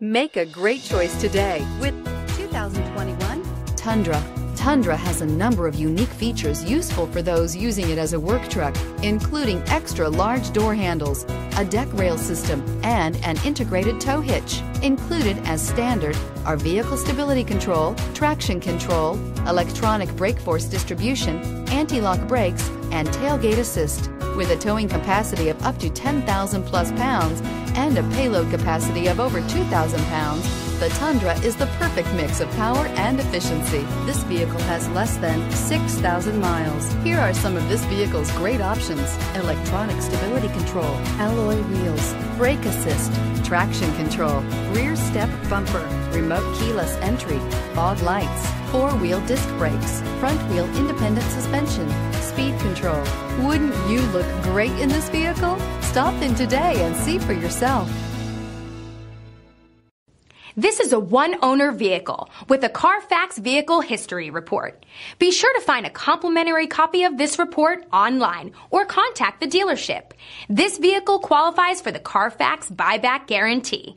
Make a great choice today with 2021 Tundra. Tundra has a number of unique features useful for those using it as a work truck, including extra large door handles, a deck rail system, and an integrated tow hitch. Included as standard are vehicle stability control, traction control, electronic brake force distribution, anti-lock brakes, and tailgate assist. With a towing capacity of up to 10,000 plus pounds and a payload capacity of over 2,000 pounds, the Tundra is the perfect mix of power and efficiency. This vehicle has less than 6,000 miles. Here are some of this vehicle's great options. Electronic stability control, alloy wheels, brake assist, traction control, rear step bumper, remote keyless entry, fog lights, four-wheel disc brakes, front-wheel independent suspension, speed control. Wouldn't you look great in this vehicle? Stop in today and see for yourself. This is a one-owner vehicle with a Carfax Vehicle History Report. Be sure to find a complimentary copy of this report online or contact the dealership. This vehicle qualifies for the Carfax Buyback Guarantee.